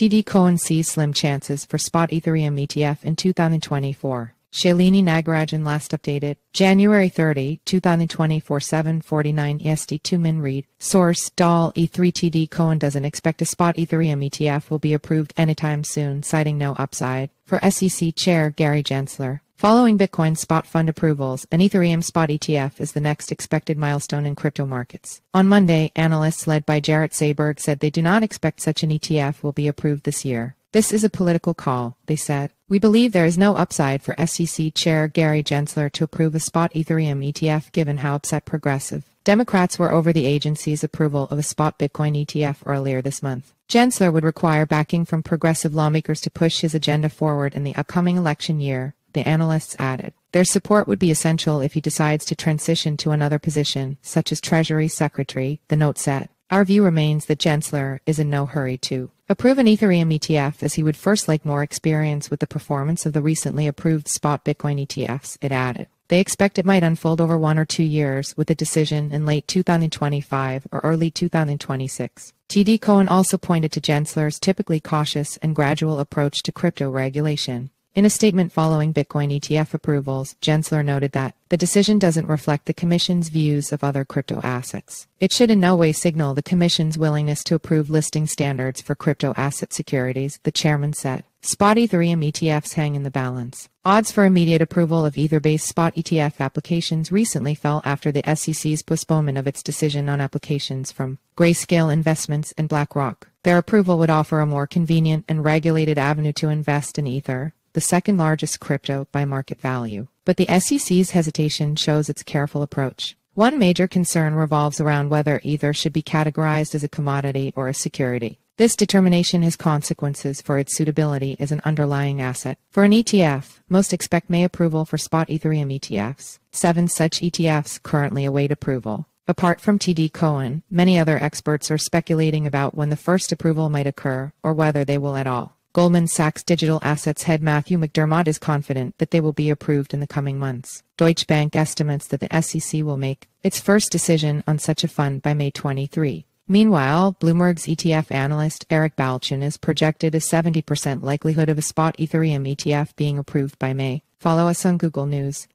TD Cowen sees slim chances for spot Ethereum ETF in 2024. Shalini Nagarajan last updated January 30, 2024 749 EST 2 min read. Source DALL·E 3 TD Cowen doesn't expect a spot Ethereum ETF will be approved anytime soon, citing no upside. For SEC Chair Gary Gensler, Following Bitcoin spot fund approvals, an Ethereum spot ETF is the next expected milestone in crypto markets. On Monday, analysts led by Jaret Seiberg said they do not expect such an ETF will be approved this year. This is a political call, they said. We believe there is no upside for SEC Chair Gary Gensler to approve a spot Ethereum ETF given how upset progressive Democrats were over the agency's approval of a spot Bitcoin ETF earlier this month. Gensler would require backing from progressive lawmakers to push his agenda forward in the upcoming election year, the analysts added. Their support would be essential if he decides to transition to another position, such as Treasury Secretary, the note said. Our view remains that Gensler is in no hurry to Approve an Ethereum ETF as he would first like more experience with the performance of the recently approved spot Bitcoin ETFs, it added. They expect it might unfold over one or two years with a decision in late 2025 or early 2026. TD Cowen also pointed to Gensler's typically cautious and gradual approach to crypto regulation. In a statement following Bitcoin ETF approvals, Gensler noted that the decision doesn't reflect the Commission's views of other crypto assets. It should in no way signal the Commission's willingness to approve listing standards for crypto asset securities, the chairman said. Spot Ethereum ETFs hang in the balance. Odds for immediate approval of Ether-based spot ETF applications recently fell after the SEC's postponement of its decision on applications from Grayscale Investments and BlackRock. Their approval would offer a more convenient and regulated avenue to invest in Ether, the second largest crypto by market value. But the SEC's hesitation shows its careful approach. One major concern revolves around whether Ether should be categorized as a commodity or a security. This determination has consequences for its suitability as an underlying asset. For an ETF, most expect May approval for spot Ethereum ETFs. Seven such ETFs currently await approval. Apart from TD Cowen, many other experts are speculating about when the first approval might occur or whether they will at all. Goldman Sachs Digital Assets head Matthew McDermott is confident that they will be approved in the coming months. Deutsche Bank estimates that the SEC will make its first decision on such a fund by May 23. Meanwhile, Bloomberg's ETF analyst Eric Balchunas has projected a 70% likelihood of a spot Ethereum ETF being approved by May. Follow us on Google News.